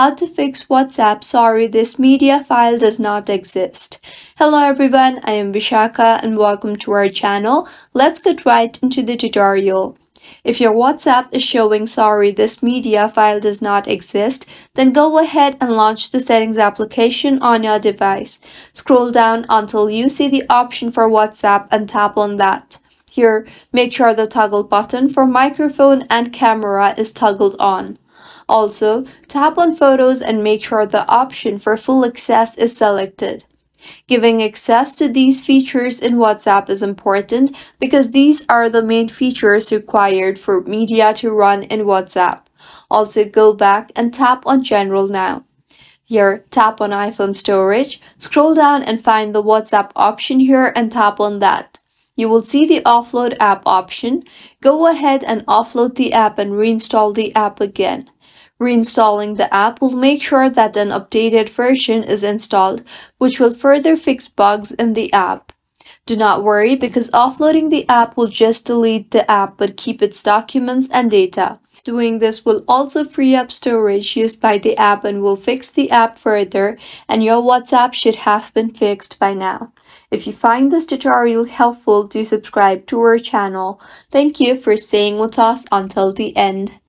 how to fix WhatsApp sorry this media file does not exist. Hello everyone, I am Vishaka and welcome to our channel. Let's get right into the tutorial. If your WhatsApp is showing sorry this media file does not exist, then go ahead and launch the settings application on your device. Scroll down until you see the option for WhatsApp and tap on that. Here, make sure the toggle button for microphone and camera is toggled on. Also, tap on photos and make sure the option for full access is selected. Giving access to these features in WhatsApp is important because these are the main features required for media to run in WhatsApp. Also go back and tap on General now. Here, tap on iPhone storage, scroll down and find the WhatsApp option here and tap on that. You will see the offload app option. Go ahead and offload the app and reinstall the app again. Reinstalling the app will make sure that an updated version is installed, which will further fix bugs in the app. Do not worry because offloading the app will just delete the app but keep its documents and data. Doing this will also free up storage used by the app and will fix the app further and your WhatsApp should have been fixed by now. If you find this tutorial helpful, do subscribe to our channel. Thank you for staying with us until the end.